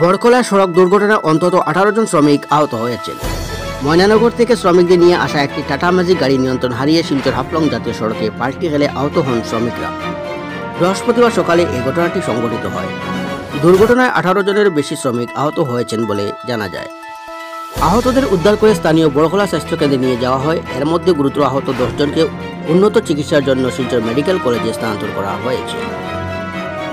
বরকলা সড়ক দুর্ঘটনায় অন্তত আঠারো জন শ্রমিক আহত হয়েছেন। ময়নানগর থেকে শ্রমিকদের নিয়ে আসা একটি টাটা ম্যাজিক গাড়ি নিয়ন্ত্রণ হারিয়ে শিলচর হাফলং জাতীয় সড়কে পাল্টি গেলে আহত হন শ্রমিকরা। বৃহস্পতিবার সকালে এই ঘটনাটি সংঘটিত হয়। দুর্ঘটনায় আঠারো জনের বেশি শ্রমিক আহত হয়েছেন বলে জানা যায়। আহতদের উদ্ধার করে স্থানীয় বড়খোলা স্বাস্থ্যকেন্দ্রে নিয়ে যাওয়া হয়। এর মধ্যে গুরুতর আহত দশজনকে উন্নত চিকিৎসার জন্য শিলচর মেডিকেল কলেজে স্থানান্তর করা হয়েছে।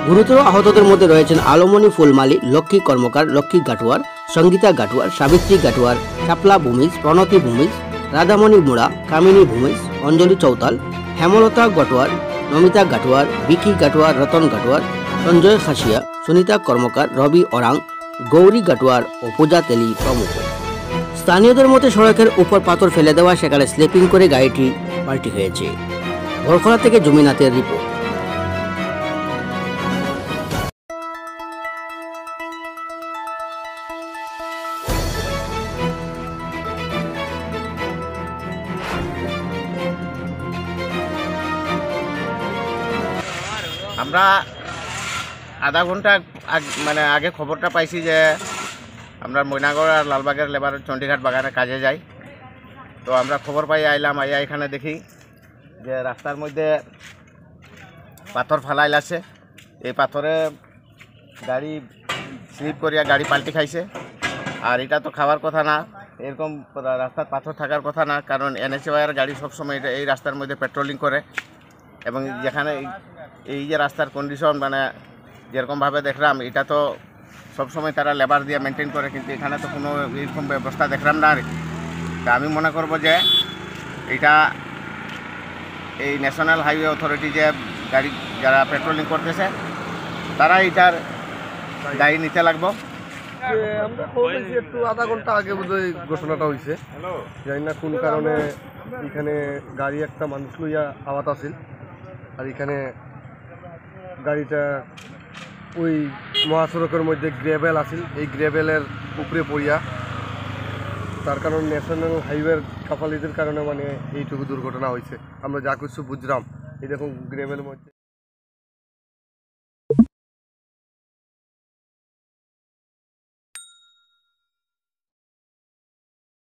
গুরুতর আহতদের মধ্যে রয়েছেন আলমনি ফুলমালি, লক্ষ্মী কর্মকার, লক্ষ্মী গাটুয়ার সঙ্গীতা গাটুয়ার সাবিত্রী গাটুয়ার চাপলা ভূমিজ, প্রণতি ভূমিজ, রাধামণি মুড়া, কামিনী ভূমিজ, অঞ্জলি চৌতাল, হেমলতা গাটুয়ার, নমিতা গাটুয়ার বিকি গাটুয়ার রতন গাটুয়ার সঞ্জয় খাসিয়া, সুনিতা কর্মকার, রবি ওরাং গৌরী গাটুয়ার ও পূজা তেলি প্রমুখ। স্থানীয়দের মতে সড়কের উপর পাথর ফেলে দেওয়া, সেখানে স্লিপিং করে গাড়িটি পাল্টি হয়েছে। ভরখলা থেকে জমিনাথের রিপোর্ট। আমরা আধা ঘণ্টা মানে আগে খবরটা পাইছি যে আমরা ময়নাগড় আর লালবাগের লেবার চণ্ডীঘাট বাগানে কাজে যাই। তো আমরা খবর পাই, আইলাম, আইয়া এখানে দেখি যে রাস্তার মধ্যে পাথর ফালাইল আছে। এই পাথরে গাড়ি স্লিপ করিয়া গাড়ি পাল্টি খাইছে। আর এটা তো খাওয়ার কথা না, এরকম রাস্তার পাথর থাকার কথা না, কারণ এনএসওয়াইয়ের গাড়ি সবসময় এই রাস্তার মধ্যে পেট্রোলিং করে। এবং যেখানে এই- এই যে রাস্তার কন্ডিশন মানে যেরকমভাবে দেখলাম এটা তো সবসময় তারা লেবার দিয়ে মেনটেন করে কিন্তু এখানে তো কোনো এরকম ব্যবস্থা দেখলাম না আর তা আমি মনে করব যে এটা এই ন্যাশনাল হাইওয়ে অথরিটি যে গাড়ি যারা পেট্রোলিং করতেছে তারা এটার দায়ী নিতে লাগবো। আমরা একটু আধা ঘণ্টা আগে বোধহয় ঘোষণাটা হয়েছে জানি না কোন কারণে এখানে গাড়ি একটা মানুষ লইয়া আওয়াত আছিল। আর এখানে গাড়িটা ওই মহাসড়কের মধ্যে গ্রেভেল আছিল। এই গ্রেভেলের উপরে পড়িয়া। তার কারণ ন্যাশনাল হাইওয়ের কাপালিদের কারণে মানে এইটুকু দুর্ঘটনা হয়েছে। আমরা যা কিছু বুঝলাম, এই দেখুন গ্রেভেলের মধ্যে